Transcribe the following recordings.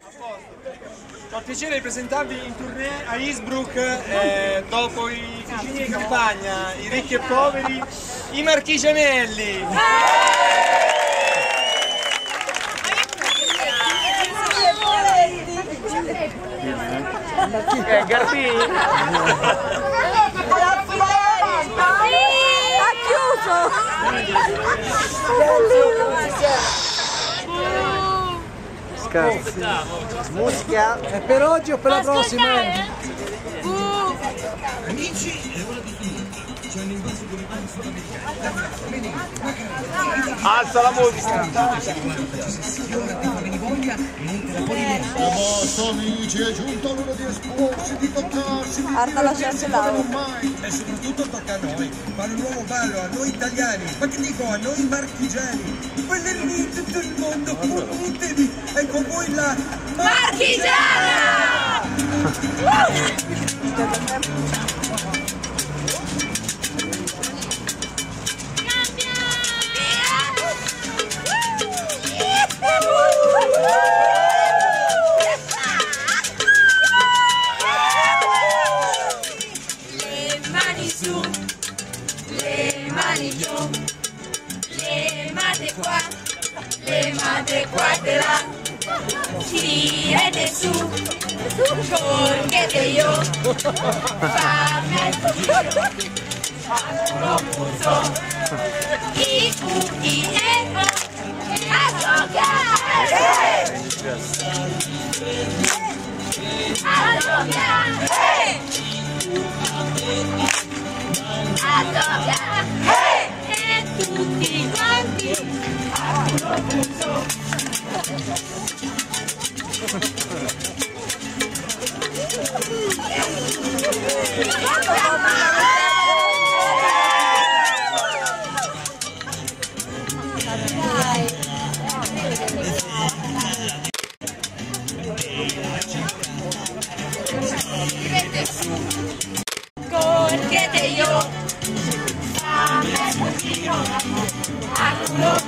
Ho il piacere di presentarvi in tournée a Innsbruck eh, dopo i cugini di campagna, i ricchi e poveri, i marchigianelli. Eh, Garbini? Ha chiuso! Scherzi. Musica è per oggi o per la prossima? Alza la musica! Basta amici, è giunto l'ora di esporsi, di toccarsi, di Arna lasciarsi là. mai. e soprattutto tocca a noi fare un nuovo ballo, a noi italiani, ma che dico a noi marchigiani, quelli tutto il mondo, unitevi, e con voi la Marchigiana! Le correte io, fammi il giro, lo puzzo, i u i e o, a giocare! A giocare! a giocare e tutti quanti a culo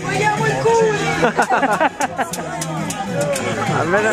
Vogliamo il culo! Almeno...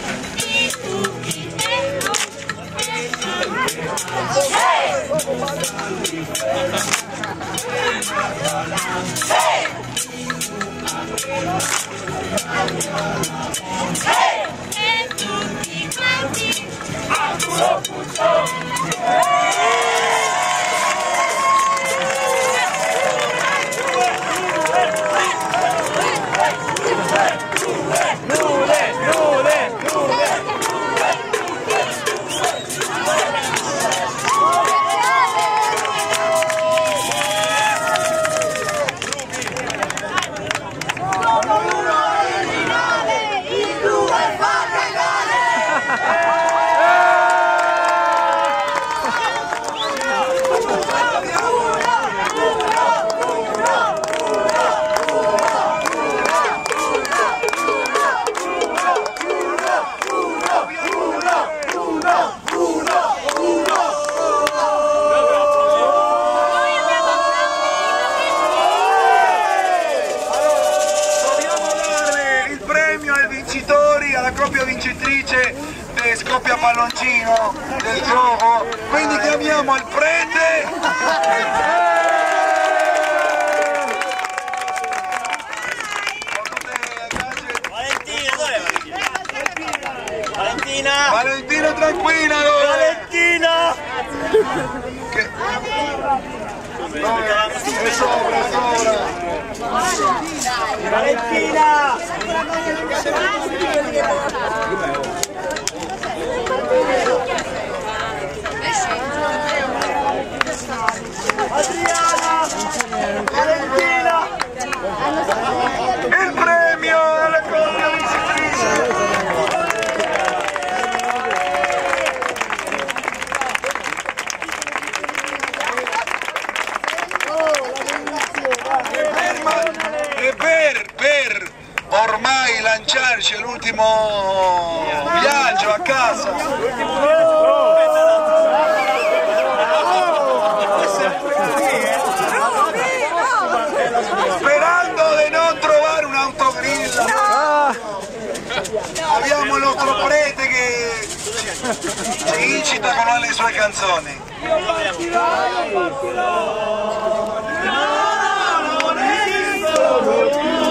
scoppia palloncino del gioco, quindi chiamiamo il prete. Valentina, Valentina? Tranquilla dove? Valentina! Che... Dove? È sopra, è sopra. Valentina! Adriana! Valentina! Il premio alla coppia vincitrice. E per, per ormai lanciarci all'ultimo viaggio a casa. Sperando di non trovare un autogrill. Abbiamo il nostro prete che ci incita con le sue canzoni. Il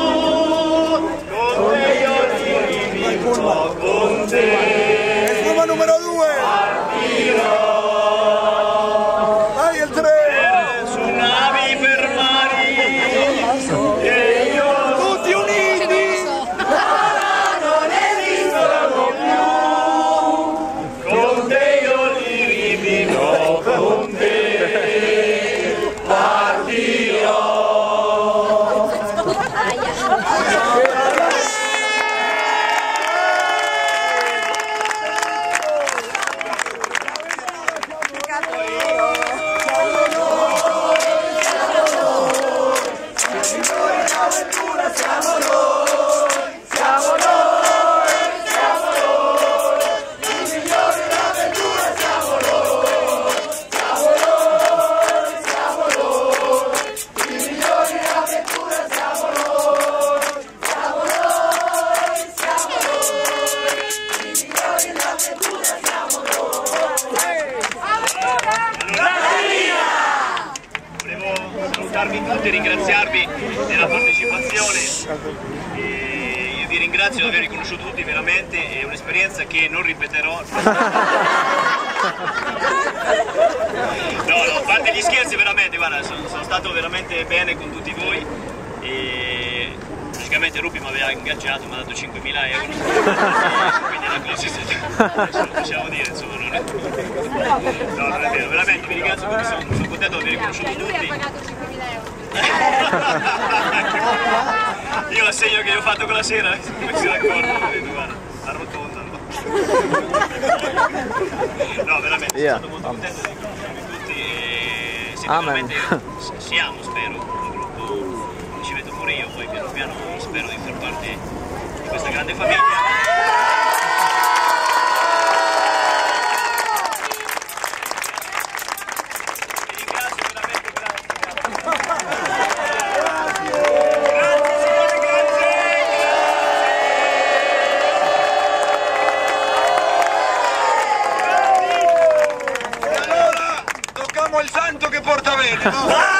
salutarvi tutti e ringraziarvi della partecipazione. E io vi ringrazio di avervi conosciuto tutti veramente, è un'esperienza che non ripeterò. No, no, a parte gli scherzi veramente, guarda, sono, sono stato veramente bene con tutti voi e praticamente Rupi mi aveva ingaggiato, mi ha dato 5.000 euro. E quindi la cosa è adesso lo possiamo dire, insomma, non è. No, non è vero, veramente vi ringrazio perché sono, sono contento di aver conosciuto tutti. Io l'assegno che ho fatto quella sera, come si raccorda, guarda, arrotondalo. No, veramente, sono stato molto contento di conoscervi tutti e sicuramente siamo, spero, ci vedo pure io, poi piano piano spero di far parte di questa grande famiglia. Vi ringrazio veramente, grazie. E allora tocchiamo il santo che porta bene. no?